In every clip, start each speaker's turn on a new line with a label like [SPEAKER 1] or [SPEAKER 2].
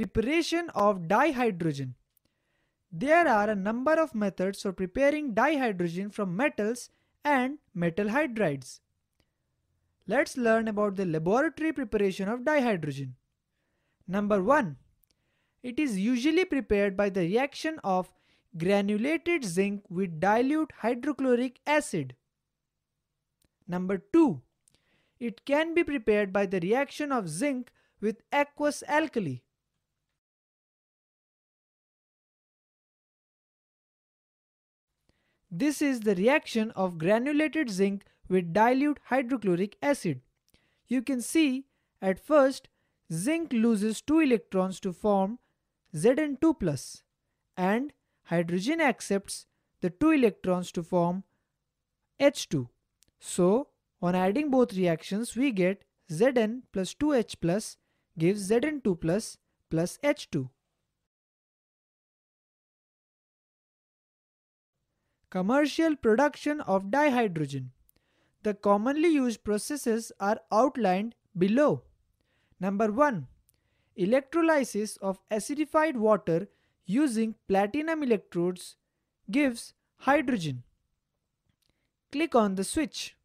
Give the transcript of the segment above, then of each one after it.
[SPEAKER 1] Preparation of dihydrogen. There are a number of methods for preparing dihydrogen from metals and metal hydrides. Let's learn about the laboratory preparation of dihydrogen. Number 1. It is usually prepared by the reaction of granulated zinc with dilute hydrochloric acid. Number 2. It can be prepared by the reaction of zinc with aqueous alkali. This is the reaction of granulated zinc with dilute hydrochloric acid. You can see at first zinc loses 2 electrons to form Zn2 and hydrogen accepts the 2 electrons to form H2. So on adding both reactions we get Zn plus 2H plus gives Zn2 plus plus H2. Commercial production of dihydrogen. The commonly used processes are outlined below. Number 1. Electrolysis of acidified water using platinum electrodes gives hydrogen. Click on the switch.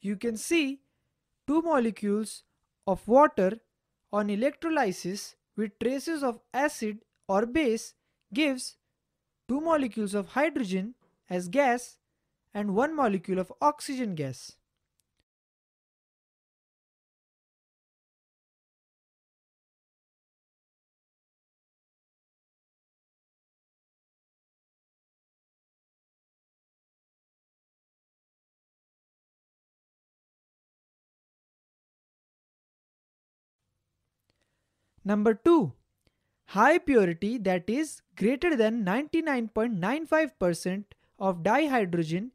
[SPEAKER 1] You can see two molecules of water on electrolysis with traces of acid or base gives two molecules of hydrogen as gas and one molecule of oxygen gas. Number 2 high purity that is greater than 99.95% of dihydrogen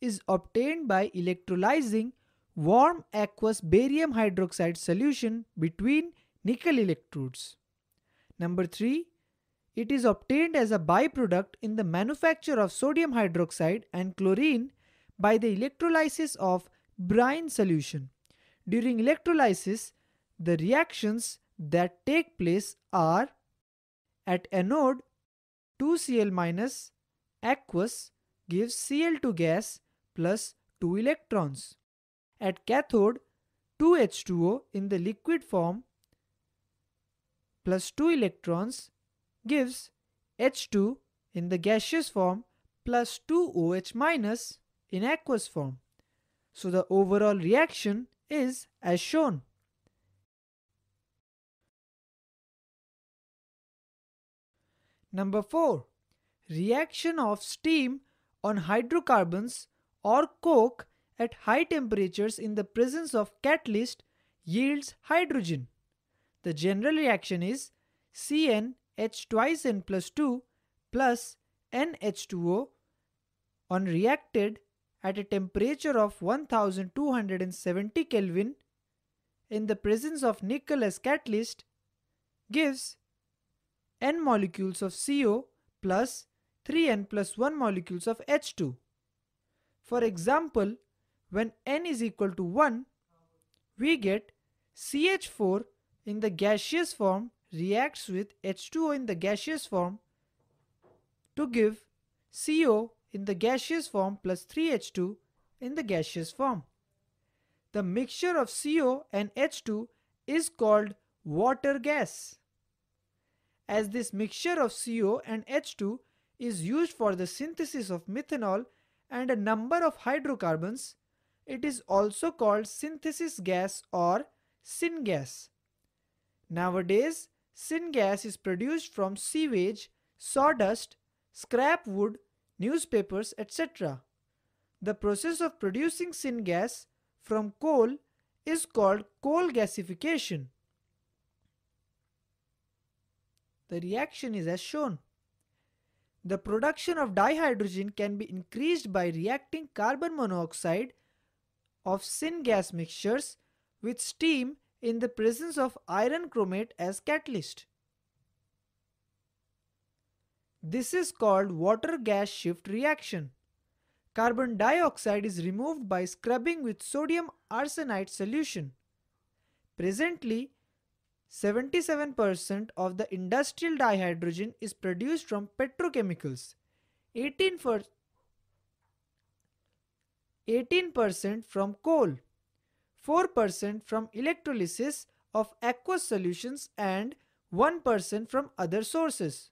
[SPEAKER 1] is obtained by electrolyzing warm aqueous barium hydroxide solution between nickel electrodes. Number 3. It is obtained as a byproduct in the manufacture of sodium hydroxide and chlorine by the electrolysis of brine solution. During electrolysis, the reactions that take place are at anode, 2Cl minus aqueous gives Cl2 gas plus 2 electrons. At cathode, 2H2O in the liquid form plus 2 electrons gives H2 in the gaseous form plus 2OH minus in aqueous form. So the overall reaction is as shown. Number 4. Reaction of steam on hydrocarbons or coke at high temperatures in the presence of catalyst yields hydrogen. The general reaction is CnH twice n plus 2 plus NH2O on reacted at a temperature of 1270 Kelvin in the presence of nickel as catalyst gives n molecules of CO plus 3n plus 1 molecules of H2. For example, when n is equal to 1, we get CH4 in the gaseous form reacts with H2O in the gaseous form to give CO in the gaseous form plus 3H2 in the gaseous form. The mixture of CO and H2 is called water gas as this mixture of CO and H2 is used for the synthesis of methanol and a number of hydrocarbons, it is also called synthesis gas or syngas. Nowadays, syngas is produced from sewage, sawdust, scrap wood, newspapers, etc. The process of producing syngas from coal is called coal gasification. The reaction is as shown. The production of dihydrogen can be increased by reacting carbon monoxide of syngas mixtures with steam in the presence of iron chromate as catalyst. This is called water gas shift reaction. Carbon dioxide is removed by scrubbing with sodium arsenite solution. Presently, 77% of the industrial dihydrogen is produced from petrochemicals. 18%, 18% from coal. 4% from electrolysis of aqueous solutions and 1% from other sources.